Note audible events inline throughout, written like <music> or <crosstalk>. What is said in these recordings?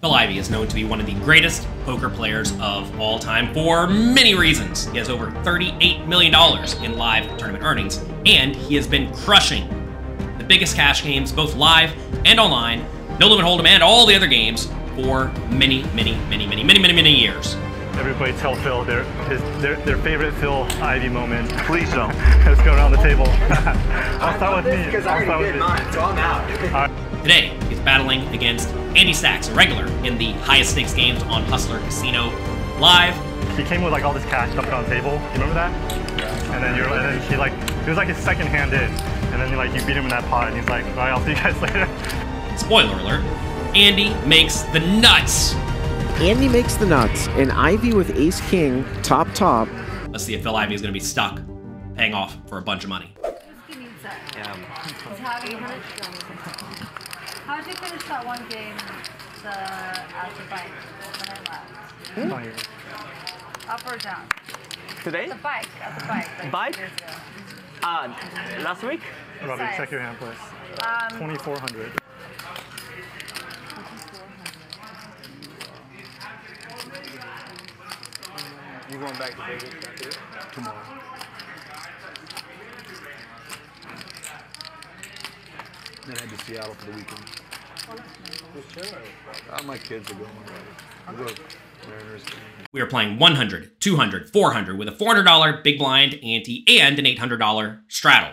Phil Ivey is known to be one of the greatest poker players of all time for many reasons. He has over $38 million in live tournament earnings, and he has been crushing the biggest cash games, both live and online, No Limit Hold'em, and all the other games for many, many, many, many, many, many, many years. Everybody tell Phil their his their, their favorite Phil Ivey moment. Please don't. <laughs> Let's go around the table. <laughs> I'll start with me. Because I'll I start already with did me. mine, so I'm out. Today, he's battling against Andy Stacks, a regular in the highest stakes games on Hustler Casino Live. He came with like all this cash stuff on the table. You remember that? Yeah. And then you're and then he like it was like his second hand in. And then like you beat him in that pot and he's like, all right, I'll see you guys <laughs> later. Spoiler alert, Andy makes the nuts. Andy makes the nuts, and Ivey with Ace King, top top. Let's see if Phil Ivey is going to be stuck paying off for a bunch of money. Yeah. How you How'd you finish that one game the, at the bike when I left? Up or down? Today? The bike, at the bike. Like Bike? Uh, last week? Robbi, Size. check your hand, please. Um, 2400. You going back to Vegas after? Tomorrow. Then head to Seattle for the weekend. My kids are going. We are playing 100, 200, 400 with a $400 big blind ante and an $800 straddle.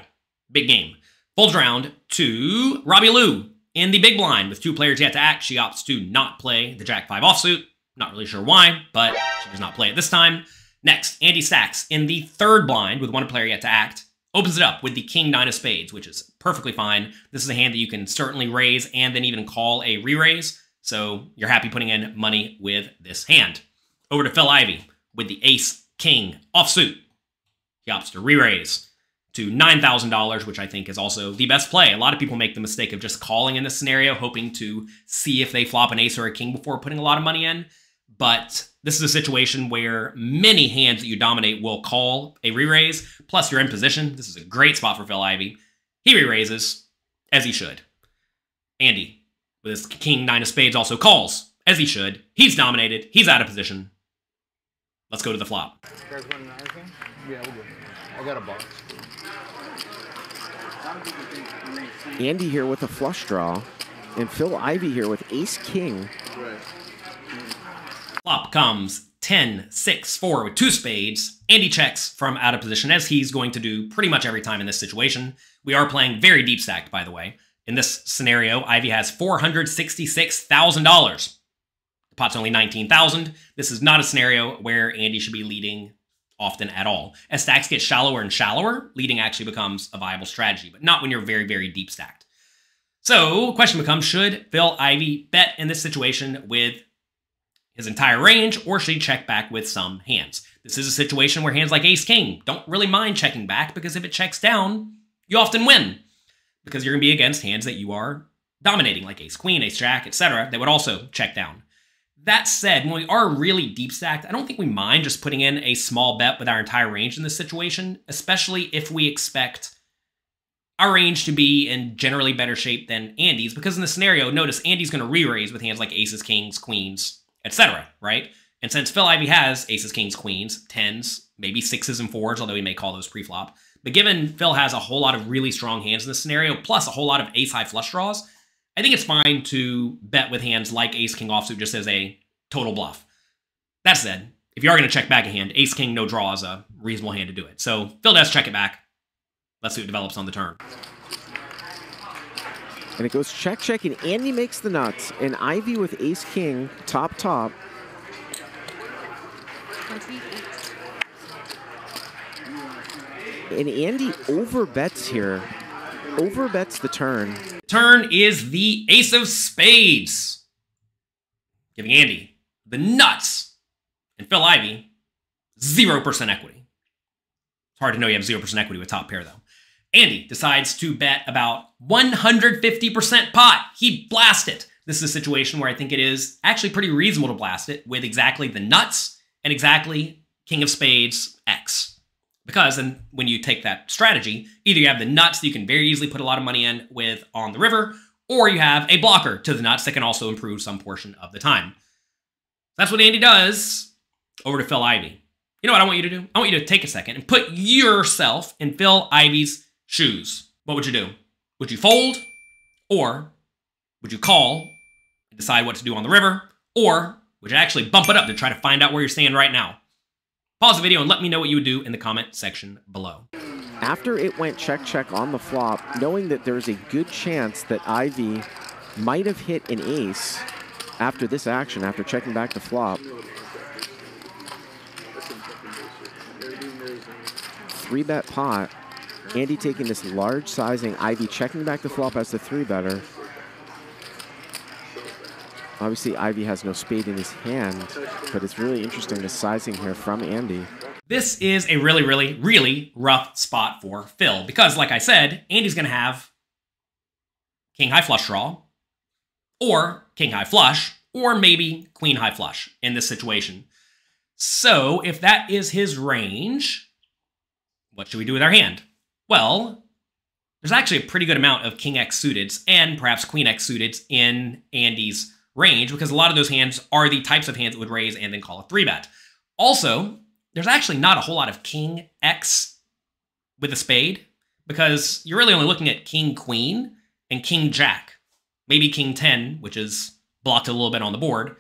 Big game. Folds round to Robbi Lew in the big blind with two players yet to act. She opts to not play the Jack 5 offsuit. Not really sure why, but she does not play it this time. Next, Andy Stacks in the third blind with one player yet to act. Opens it up with the King Nine of Spades, which is perfectly fine. This is a hand that you can certainly raise and then even call a re-raise. So you're happy putting in money with this hand. Over to Phil Ivey with the Ace King offsuit. He opts to re-raise to $9,000, which I think is also the best play. A lot of people make the mistake of just calling in this scenario, hoping to see if they flop an ace or a king before putting a lot of money in. But this is a situation where many hands that you dominate will call a re-raise. Plus, you're in position. This is a great spot for Phil Ivey. He re-raises, as he should. Andy, with his king nine of spades, also calls, as he should. He's dominated. He's out of position. Let's go to the flop. You guys want another thing? Yeah, we'll go. I got a box. Andy here with a flush draw, and Phil Ivey here with Ace King. Right. Flop comes 10, 6, 4 with two spades. Andy checks from out of position, as he's going to do pretty much every time in this situation. We are playing very deep stacked, by the way. In this scenario, Ivey has $466,000. The pot's only 19000 This is not a scenario where Andy should be leading often at all. As stacks get shallower and shallower, leading actually becomes a viable strategy, but not when you're very, very deep stacked. So, question becomes should Phil Ivey bet in this situation with his entire range, or should he check back with some hands? This is a situation where hands like Ace King don't really mind checking back because if it checks down, you often win because you're going to be against hands that you are dominating, like Ace Queen, Ace Jack, etc., that would also check down. That said, when we are really deep stacked, I don't think we mind just putting in a small bet with our entire range in this situation, especially if we expect our range to be in generally better shape than Andy's, because in the scenario, notice Andy's going to re-raise with hands like aces, kings, queens, etc., right? And since Phil Ivey has aces, kings, queens, tens, maybe sixes and fours, although we may call those pre-flop, but given Phil has a whole lot of really strong hands in this scenario, plus a whole lot of ace-high flush draws, I think it's fine to bet with hands like ace, king offsuit just as a total bluff. That said, if you are going to check back a hand, ace, king, no draw is a reasonable hand to do it. So Phil does check it back. Let's see what develops on the turn. And it goes check, check, and Andy makes the nuts. And Ivey with Ace King, top, top. And Andy overbets here. Overbets the turn. Turn is the ace of spades, giving Andy the nuts, and Phil Ivey 0% equity. It's hard to know you have 0% equity with top pair, though. Andy decides to bet about 150% pot. He blasts it. This is a situation where I think it is actually pretty reasonable to blast it with exactly the nuts and exactly King of Spades X. Because then when you take that strategy, either you have the nuts that you can very easily put a lot of money in with on the river, or you have a blocker to the nuts that can also improve some portion of the time. That's what Andy does over to Phil Ivey. You know what I want you to do? I want you to take a second and put yourself in Phil Ivey's shoes. What would you do? Would you fold? Or would you call and decide what to do on the river? Or would you actually bump it up to try to find out where you're standing right now? Pause the video and let me know what you would do in the comment section below. After it went check check on the flop, knowing that there's a good chance that Ivey might have hit an ace after this action, after checking back the flop, three bet pot. Andy taking this large sizing, Ivey checking back the flop as the three better. Obviously, Ivey has no spade in his hand, but it's really interesting the sizing here from Andy. This is a really, really, really rough spot for Phil because, like I said, Andy's going to have king high flush draw, or king high flush, or maybe queen high flush in this situation. So, if that is his range, what should we do with our hand? Well, there's actually a pretty good amount of king x suiteds and perhaps queen x suiteds in Andy's range because a lot of those hands are the types of hands that would raise and then call a three bet. Also, there's actually not a whole lot of king x with a spade because you're really only looking at king queen and king jack, maybe king 10, which is blocked a little bit on the board,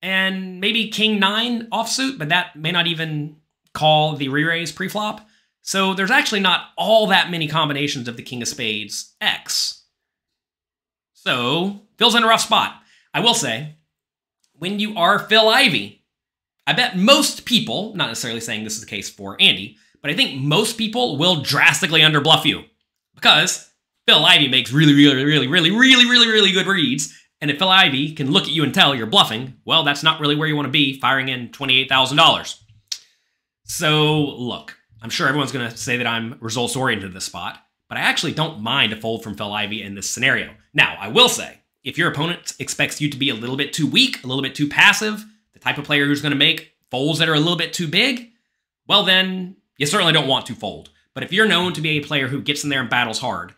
and maybe king 9 offsuit, but that may not even call the re-raise pre-flop. So there's actually not all that many combinations of the king of spades x. So Phil's in a rough spot. I will say, when you are Phil Ivey, I bet most people, not necessarily saying this is the case for Andy, but I think most people will drastically underbluff you because Phil Ivey makes really, really, really, really, really, really, really good reads. And if Phil Ivey can look at you and tell you're bluffing, well, that's not really where you want to be firing in $28,000. So, look, I'm sure everyone's going to say that I'm results oriented this spot, but I actually don't mind a fold from Phil Ivey in this scenario. Now, I will say, if your opponent expects you to be a little bit too weak, a little bit too passive, the type of player who's going to make folds that are a little bit too big, well, then you certainly don't want to fold. But if you're known to be a player who gets in there and battles hard,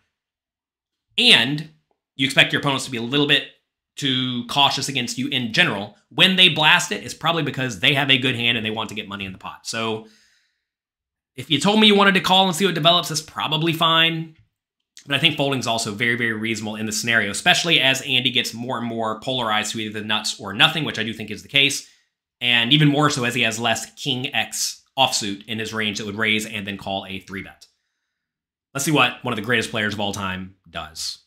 and you expect your opponents to be a little bit too cautious against you in general, when they blast it, it's probably because they have a good hand and they want to get money in the pot. So if you told me you wanted to call and see what develops, that's probably fine. But I think folding is also very, very reasonable in the scenario, especially as Andy gets more and more polarized to either the nuts or nothing, which I do think is the case. And even more so as he has less King X offsuit in his range that would raise and then call a three bet. Let's see what one of the greatest players of all time does.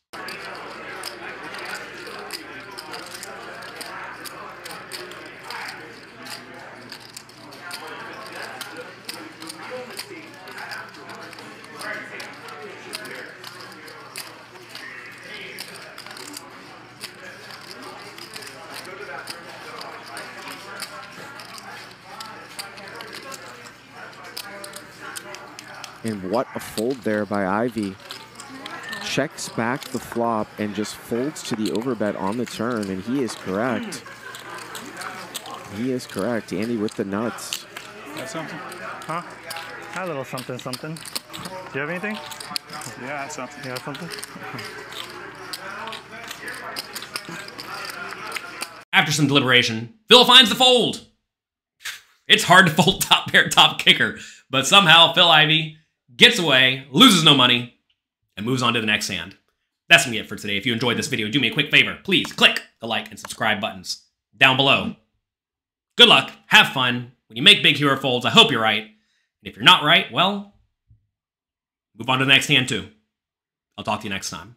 And what a fold there by Ivey. Checks back the flop and just folds to the overbet on the turn, and he is correct. He is correct. Andy with the nuts. Got something? Huh? Had a little something, something. Do you have anything? Yeah, that's something. You have something? After some deliberation, Phil finds the fold. It's hard to fold <laughs> top pair, top kicker, but somehow Phil Ivey gets away, loses no money, and moves on to the next hand. That's to be it for today. If you enjoyed this video, do me a quick favor. Please click the like and subscribe buttons down below. Good luck. Have fun. When you make big hero folds, I hope you're right. And if you're not right, well, move on to the next hand too. I'll talk to you next time.